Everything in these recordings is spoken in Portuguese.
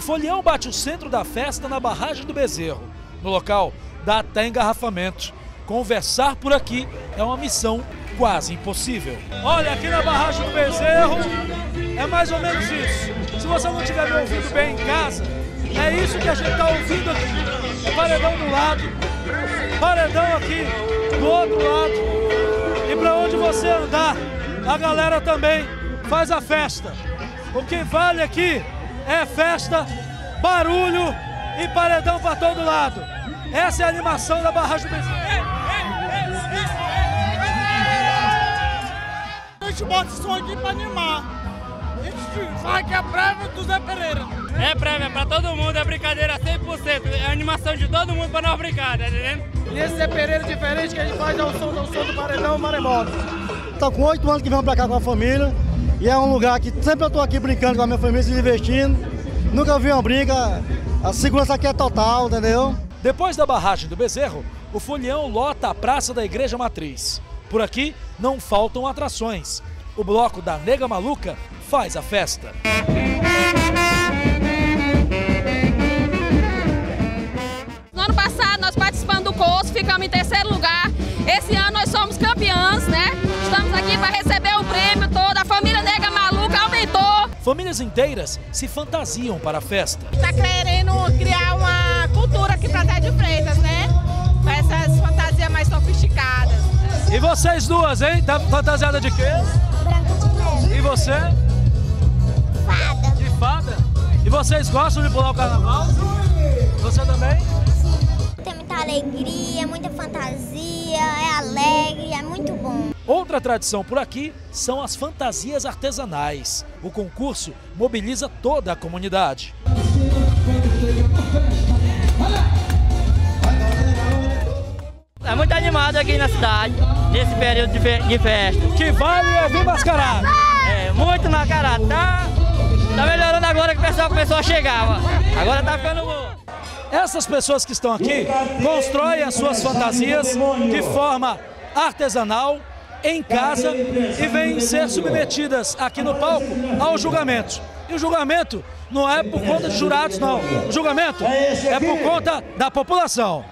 O folião bate o centro da festa na barragem do Bezerro. No local, dá até engarrafamento. Conversar por aqui é uma missão quase impossível. Olha, aqui na barragem do Bezerro é mais ou menos isso. Se você não estiver me ouvindo bem em casa, é isso que a gente está ouvindo aqui. É paredão do lado, paredão aqui do outro lado. E para onde você andar, a galera também faz a festa. O que vale aqui é festa, barulho e paredão para todo lado. Essa é a animação da barragem do Bezerro. A gente bota esse som aqui pra animar. A gente fala que é prévia do Zé Pereira. É prévia pra todo mundo, é brincadeira 100%. É animação de todo mundo pra nós brincar, tá entendendo? E esse Zé Pereira diferente que a gente faz é o som, é o som do paredão maremoto. Tá com oito anos que vamos pra cá com a família. E é um lugar que sempre eu tô aqui brincando com a minha família, se divertindo. Nunca vi uma briga. A segurança aqui é total, entendeu? Depois da barragem do Bezerro, o folião lota a Praça da Igreja Matriz. Por aqui não faltam atrações. O bloco da Nega Maluca faz a festa. Famílias inteiras se fantasiam para a festa. Está querendo criar uma cultura aqui para Té de Freitas, né? Com essas fantasias mais sofisticadas. E vocês duas, hein? Tá fantasiada de quê? Branca de neve. E você? Fada. De fada? E vocês gostam de pular o carnaval? Você também? Tem muita alegria, muita fantasia, é alegre, é muito bom. Outra tradição por aqui são as fantasias artesanais. O concurso mobiliza toda a comunidade. É muito animado aqui na cidade, nesse período de, fe de festa. Que vale é vir mascarado. É, muito mascarado. Tá, tá melhorando agora que o pessoal começou a chegar. Ó. Agora tá ficando bom. Essas pessoas que estão aqui constroem as suas fantasias de forma artesanal, em casa, e vêm ser submetidas aqui no palco ao julgamento. E o julgamento não é por conta de jurados, não. O julgamento é por conta da população.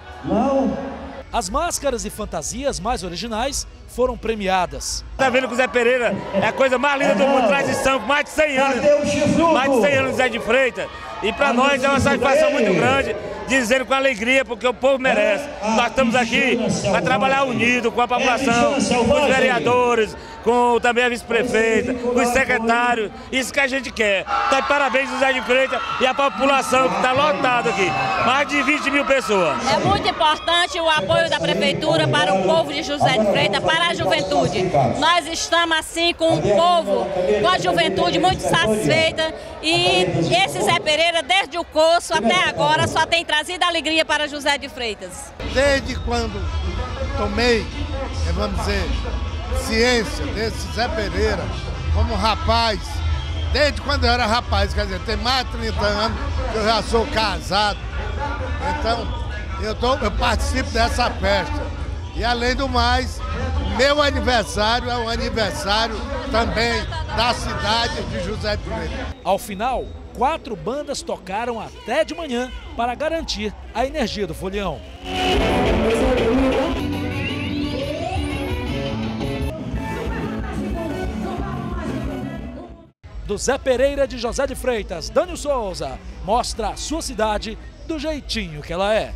As máscaras e fantasias mais originais foram premiadas. Tá vendo que o Zé Pereira é a coisa mais linda do mundo, tradição, mais de 100 anos. Mais de 100 anos Zé de Freitas. E para nós é uma satisfação muito grande, dizendo com alegria, porque o povo merece. Nós estamos aqui para trabalhar unido com a população, com os vereadores, com também a vice-prefeita, com os secretários, isso que a gente quer. Então, parabéns ao Zé de Freitas e a população que está lotada aqui, mais de 20 mil pessoas. É muito importante o apoio da prefeitura para o povo de José de Freitas, para a juventude. Nós estamos assim com o povo, com a juventude muito satisfeita e esse Zé Pereira, desde o curso até agora, só tem trazido alegria para José de Freitas. Desde quando tomei, eh, vamos dizer, ciência desse Zé Pereira, como rapaz, desde quando eu era rapaz, quer dizer, tem mais de 30 anos que eu já sou casado. Então, eu, tô, eu participo dessa festa. E além do mais, meu aniversário é o aniversário também da cidade de José de Freitas. Ao final, quatro bandas tocaram até de manhã para garantir a energia do folião. Do Zé Pereira de José de Freitas, Dânio Souza mostra a sua cidade do jeitinho que ela é.